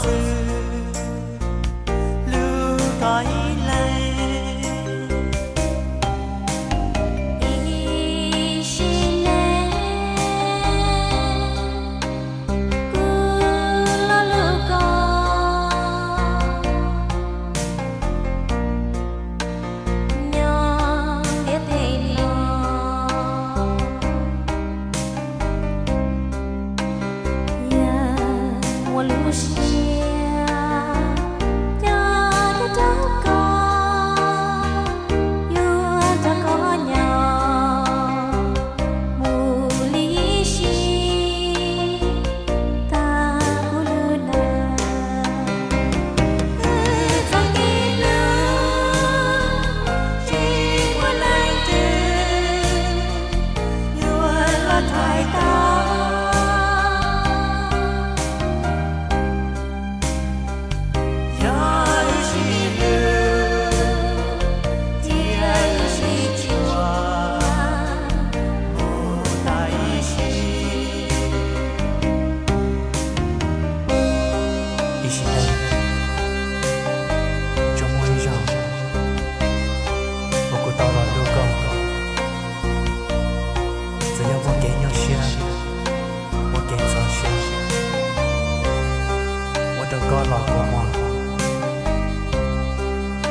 Thank you. 我路线。con con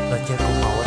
con chơi con mẫu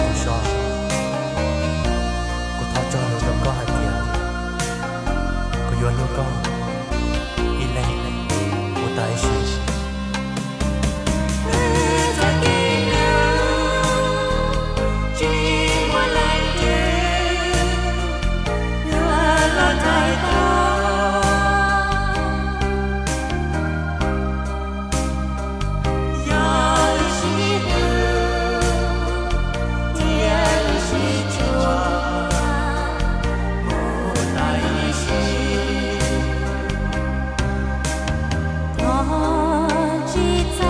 记载。